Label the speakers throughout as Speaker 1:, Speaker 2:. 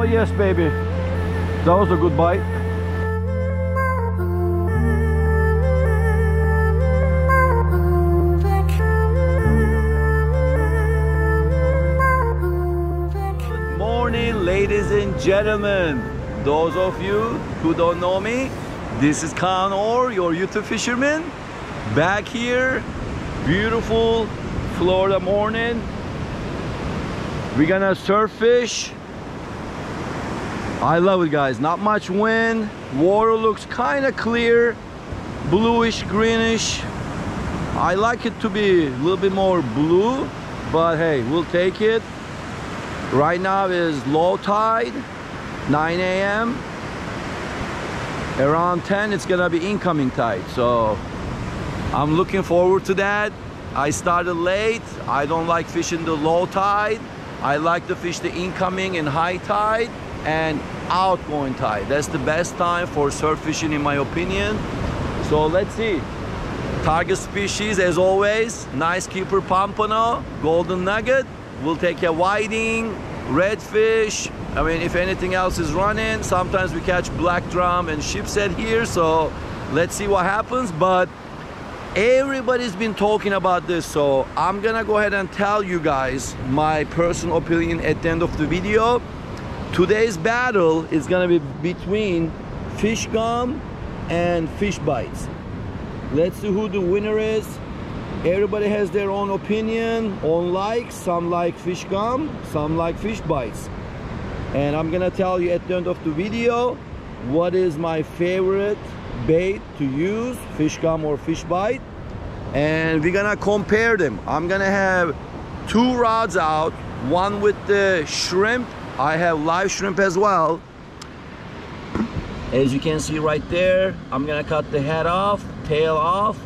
Speaker 1: Oh yes, baby. That was a good bite. Good morning, ladies and gentlemen. Those of you who don't know me, this is Khan Or, your YouTube fisherman. Back here, beautiful Florida morning. We're gonna surf fish. I love it guys, not much wind. Water looks kind of clear, bluish, greenish. I like it to be a little bit more blue, but hey, we'll take it. Right now is low tide, 9 a.m. Around 10, it's gonna be incoming tide. So I'm looking forward to that. I started late. I don't like fishing the low tide. I like to fish the incoming and high tide and outgoing tide. That's the best time for surf fishing in my opinion. So let's see. Target species as always, nice keeper pompano, golden nugget. We'll take a whiting, redfish. I mean, if anything else is running, sometimes we catch black drum and sheepshead here. So let's see what happens. But everybody's been talking about this so i'm gonna go ahead and tell you guys my personal opinion at the end of the video today's battle is gonna be between fish gum and fish bites. Let's see who the winner is. Everybody has their own opinion on likes. Some like fish gum some like fish bites. And i'm gonna tell you at the end of the video what is my favorite bait to use fish gum or fish bite. And we're gonna compare them. I'm gonna have two rods out one with the shrimp i have live shrimp as well. As you can see right there i'm gonna cut the head off tail off.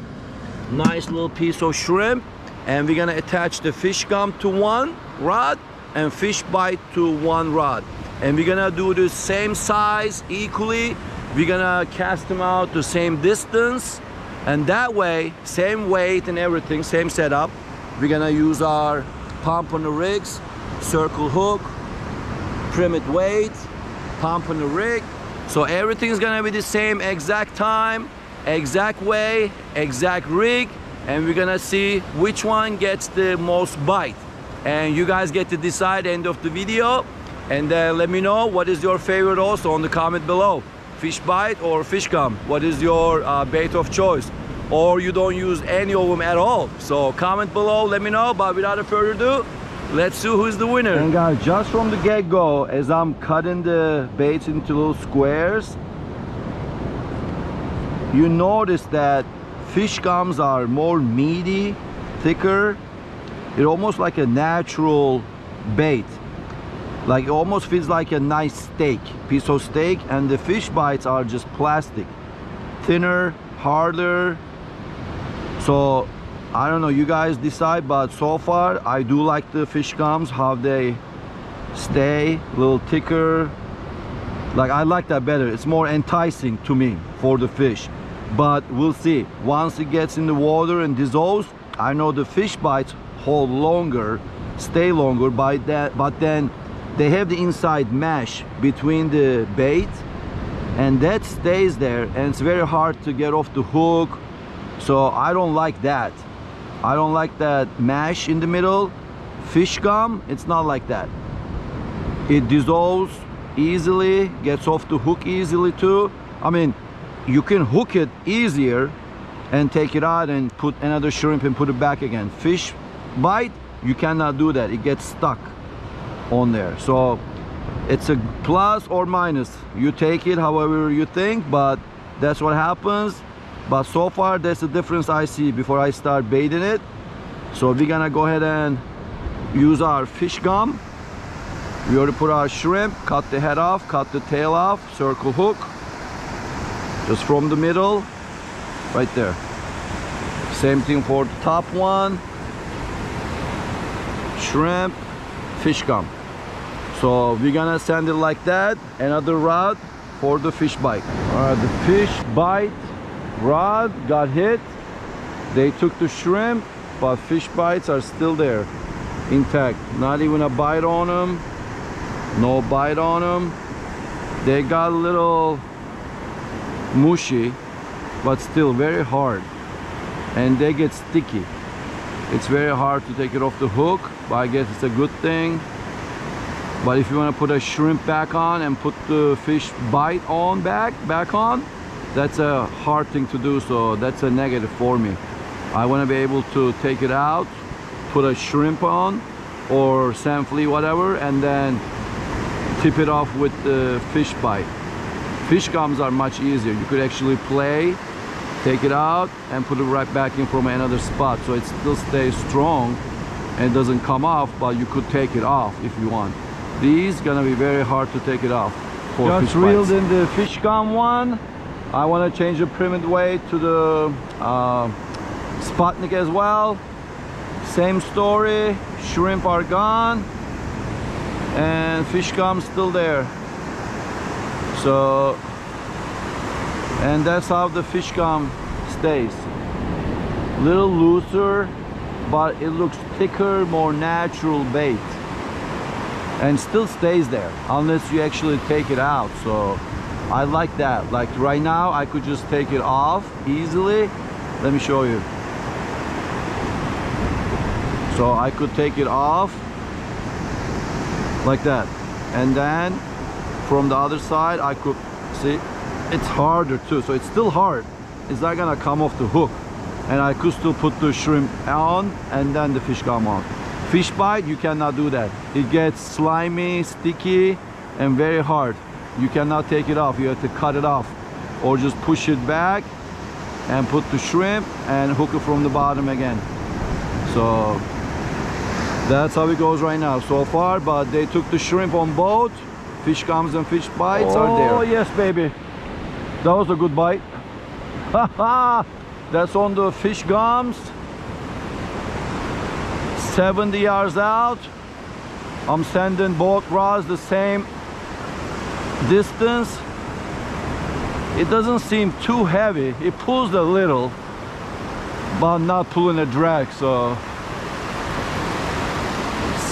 Speaker 1: Nice little piece of shrimp. And we're gonna attach the fish gum to one rod and fish bite to one rod. And we're gonna do the same size equally. We're gonna cast them out the same distance. And that way same weight and everything same setup we're gonna use our pompano rigs circle hook pyramid weight pompano rig. So everything's gonna be the same exact time exact way exact rig and we're gonna see which one gets the most bite. And you guys get to decide end of the video. And uh, let me know what is your favorite also on the comment below. Fish bite or fish gum? What is your uh, bait of choice? Or you don't use any of them at all. So comment below let me know. But without further ado let's see who's the winner. And guys just from the get-go as i'm cutting the baits into little squares you notice that fish gums are more meaty thicker. It almost like a natural bait. Like it almost feels like a nice steak piece of steak and the fish bites are just plastic. Thinner harder. So i don't know you guys decide but so far i do like the fish gums how they stay a little thicker. Like i like that better. It's more enticing to me for the fish. But we'll see. Once it gets in the water and dissolves i know the fish bites hold longer stay longer by that but then they have the inside mesh between the bait and that stays there and it's very hard to get off the hook. So I don't like that I don't like that mash in the middle. Fish gum it's not like that. It dissolves easily gets off the hook easily too. I mean you can hook it easier and take it out and put another shrimp and put it back again. Fish bite you cannot do that. It gets stuck on there. So it's a plus or minus. You take it however you think but that's what happens but so far that's the difference I see before I start baiting it. So we're gonna go ahead and use our fish gum. We already put our shrimp cut the head off cut the tail off circle hook just from the middle right there. Same thing for the top one. Shrimp fish gum. So we're gonna send it like that another rod for the fish bite. All right the fish bite rod got hit. They took the shrimp but fish bites are still there intact. Not even a bite on them no bite on them they got a little mushy but still very hard. And they get sticky. It's very hard to take it off the hook but I guess it's a good thing. But if you want to put a shrimp back on and put the fish bite on back back on that's a hard thing to do so that's a negative for me. I want to be able to take it out put a shrimp on or sand flea whatever and then tip it off with the fish bite. Fish gums are much easier. You could actually play take it out and put it right back in from another spot so it still stays strong and doesn't come off but you could take it off if you want. These gonna be very hard to take it off for
Speaker 2: Just
Speaker 1: fish
Speaker 2: reeled in the fish gum one.
Speaker 1: I want to change the pyramid weight to the uh, Sputnik as well. Same story shrimp are gone and fish gum still there. So and that's how the fish gum stays. Little looser but it looks thicker more natural bait. And still stays there unless you actually take it out so I like that. Like right now I could just take it off easily. Let me show you. So I could take it off like that. And then from the other side I could see it's harder too. So it's still hard. It's not gonna come off the hook. And I could still put the shrimp on and then the fish gum on fish bite you cannot do that. It gets slimy sticky and very hard you cannot take it off. You have to cut it off. Or just push it back and put the shrimp and hook it from the bottom again. So that's how it goes right now so far but they took the shrimp on both fish gums and fish bites are there.
Speaker 2: Oh yes, baby.
Speaker 1: that was a good bite. That's on the fish gums. 70 yards out. I'm sending both rods the same distance it doesn't seem too heavy. It pulls a little but not pulling a drag so.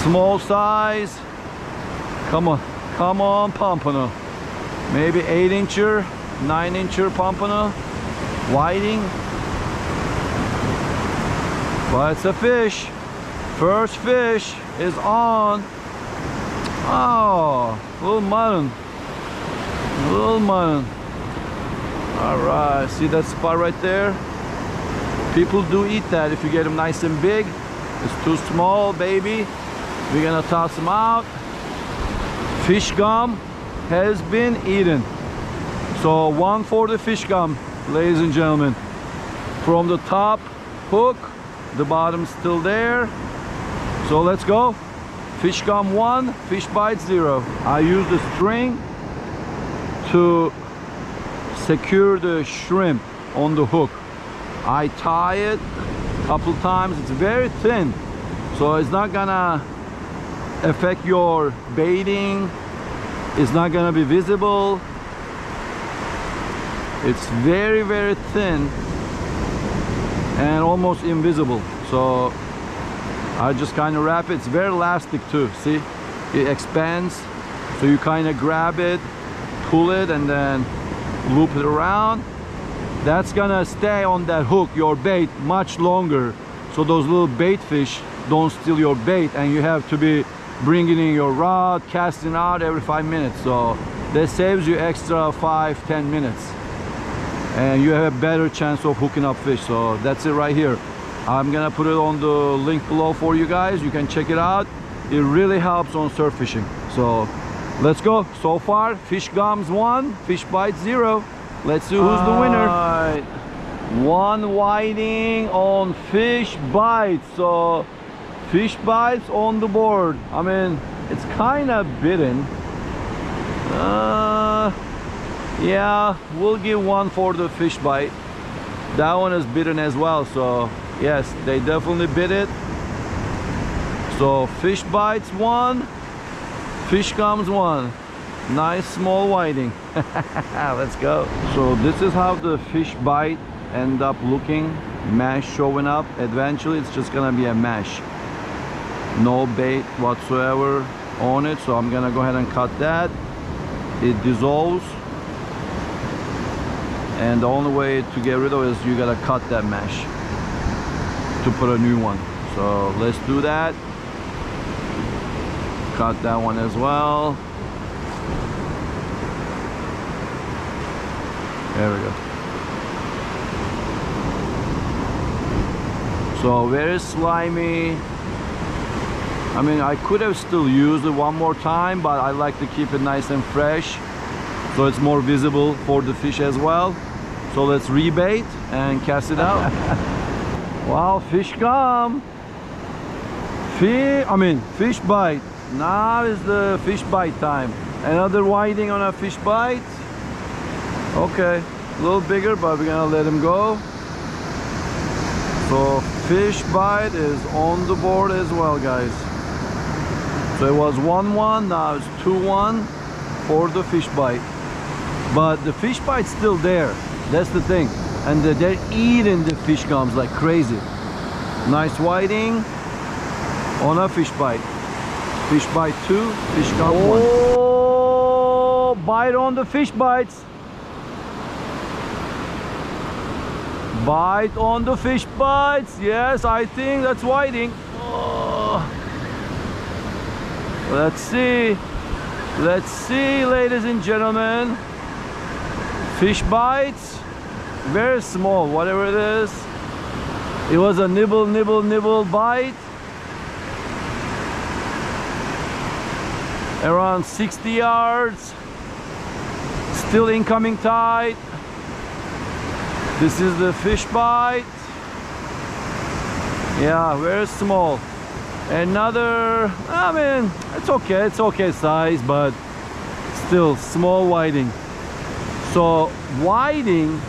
Speaker 1: Small size. Come on come on pompano. Maybe 8 incher 9 incher pompano. Whiting but it's a fish. First fish is on. Oh little mutton little mutton all right see that spot right there? People do eat that. If you get them nice and big it's too small baby. We're gonna toss them out. Fish gum has been eaten. So one for the fish gum ladies and gentlemen. From the top hook the bottom's still there. So let's go. Fish gum one fish bite zero. I use the string to secure the shrimp on the hook. I tie it a couple times. It's very thin so it's not gonna affect your baiting. It's not gonna be visible. It's very very thin and almost invisible. So I just kind of wrap it. It's very elastic too see? It expands so you kind of grab it pull it and then loop it around. That's gonna stay on that hook your bait much longer. So those little bait fish don't steal your bait and you have to be bringing in your rod casting out every five minutes. So that saves you extra five ten minutes. And you have a better chance of hooking up fish. So that's it right here. I'm gonna put it on the link below for you guys. You can check it out. It really helps on surf fishing so let's go. So far fish gums one fish bites zero. Let's see who's the winner.
Speaker 2: Alright.
Speaker 1: one whiting on fish bites. So fish bites on the board. I mean it's kind of bitten. Uh yeah we'll give one for the fish bite. That one is bitten as well so yes they definitely bit it. So fish bites one fish gums one. Nice small whiting. Let's go. So this is how the fish bite end up looking. Mesh showing up. Eventually it's just gonna be a mesh no bait whatsoever on it. So I'm gonna go ahead and cut that. It dissolves. And the only way to get rid of it is you gotta cut that mesh to put a new one. So let's do that cut that one as well there we go so very slimy I mean, I could have still used it one more time, but I like to keep it nice and fresh so it's more visible for the fish as well. So let's rebait and cast it out. wow, fish gum. Fish, I mean, fish bite. Now is the fish bite time. Another whiting on a fish bite. Okay, a little bigger, but we're gonna let him go. So fish bite is on the board as well, guys. So it was 1-1, now it's 2-1 for the fish bite. But the fish bite's still there. That's the thing. And they're eating the fish gums like crazy. Nice whiting on a fish bite. Fish bite 2, fish gum 1. Oh, bite on the fish bites. Bite on the fish bites. Yes, I think that's whiting. Oh. Let's see. Let's see, ladies and gentlemen. Fish bites. Very small, whatever it is. It was a nibble, nibble, nibble bite. Around 60 yards. Still incoming tide. This is the fish bite. Yeah, very small another I mean it's okay it's okay size but still small whiting so whiting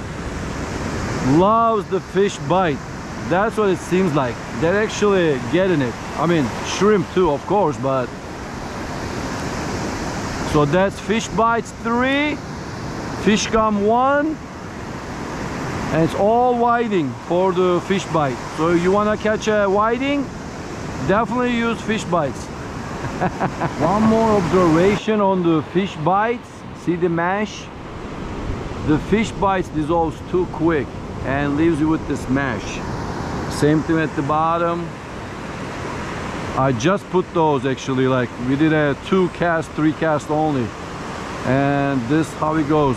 Speaker 1: loves the fish bite that's what it seems like they're actually getting it I mean shrimp too of course but so that's fish bites three fish gum one and it's all whiting for the fish bite. So you want to catch a whiting? Definitely use fish bites. One more observation on the fish bites. See the mash? The fish bites dissolves too quick and leaves you with this mash same thing at the bottom I just put those actually like we did a two cast three cast only. And this how it goes.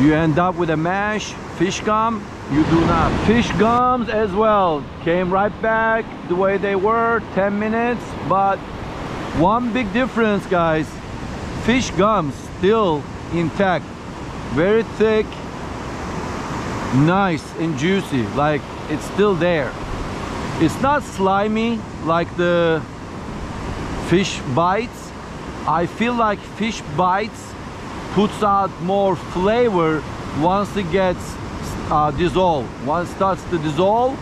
Speaker 1: You end up with a mash fish gum you do not. Fish gums as well came right back the way they were 10 minutes but one big difference guys fish gums still intact. Very thick nice and juicy like it's still there it's not slimy like the fish bites I feel like fish bites puts out more flavor once it gets uh, dissolve. Once it starts to dissolve,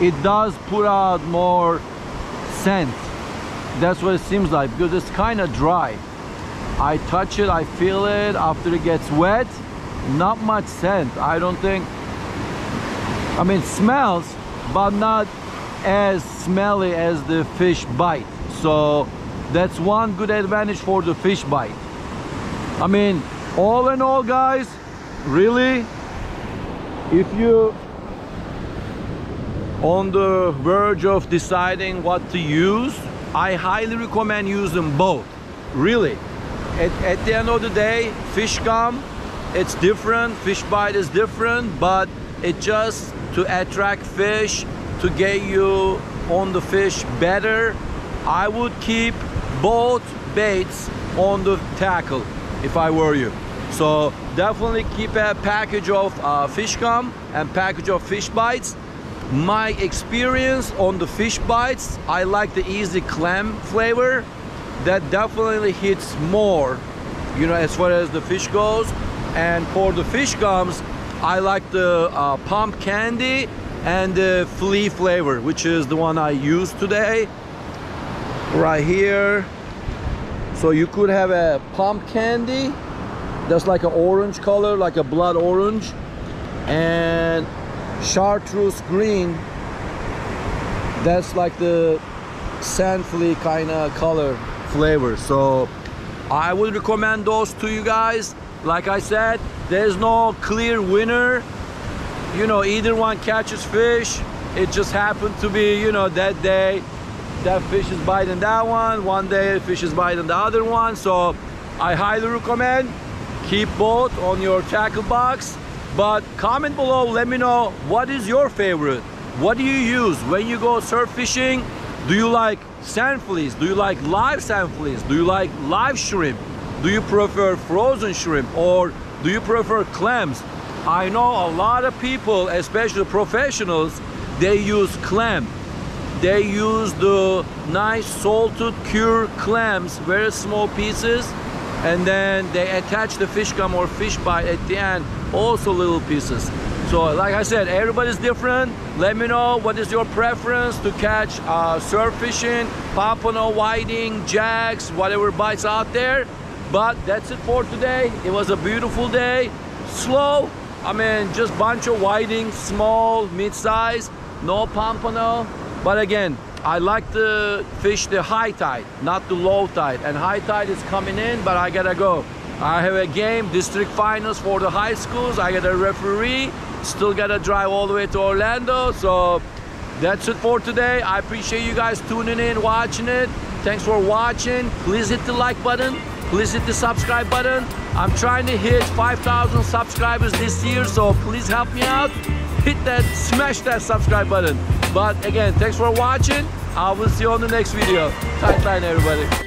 Speaker 1: it does put out more scent. That's what it seems like because it's kind of dry. I touch it, I feel it after it gets wet. Not much scent. I don't think. I mean, smells, but not as smelly as the fish bite. So that's one good advantage for the fish bite. I mean, all in all, guys, really if you on the verge of deciding what to use I highly recommend using both really at, at the end of the day fish gum it's different fish bite is different but it just to attract fish to get you on the fish better I would keep both baits on the tackle if I were you so definitely keep a package of uh, fish gum and package of fish bites. My experience on the fish bites, I like the easy clam flavor. That definitely hits more, you know, as far as the fish goes. And for the fish gums, I like the uh, pump candy and the flea flavor, which is the one I used today. Right here. So you could have a pump candy that's like an orange color like a blood orange and chartreuse green that's like the sand flea kind of color flavor. So I would recommend those to you guys. Like I said, there's no clear winner. You know, either one catches fish. It just happened to be, you know, that day that fish is biting that one. One day fish is biting the other one. So I highly recommend keep both on your tackle box. But comment below, let me know what is your favorite. What do you use when you go surf fishing? Do you like sand fleas? Do you like live sand fleas? Do you like live shrimp? Do you prefer frozen shrimp or do you prefer clams? I know a lot of people, especially professionals, they use clam. They use the nice salted cure clams, very small pieces, and then they attach the fish gum or fish bite at the end, also little pieces. So like I said, everybody's different. Let me know what is your preference to catch uh, surf fishing, pompano, whiting, jacks, whatever bites out there. But that's it for today. It was a beautiful day. Slow, I mean, just bunch of whiting, small, mid-size, no pompano. But again, I like to fish the high tide, not the low tide. And high tide is coming in, but I gotta go. I have a game, district finals for the high schools. I got a referee. Still gotta drive all the way to Orlando. So that's it for today. I appreciate you guys tuning in, watching it. Thanks for watching. Please hit the like button. Please hit the subscribe button. I'm trying to hit 5,000 subscribers this year, so please help me out. Hit that, smash that subscribe button. But again, thanks for watching. I will see you on the next video. Tight line, everybody.